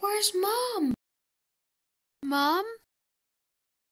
Where's Mom? Mom?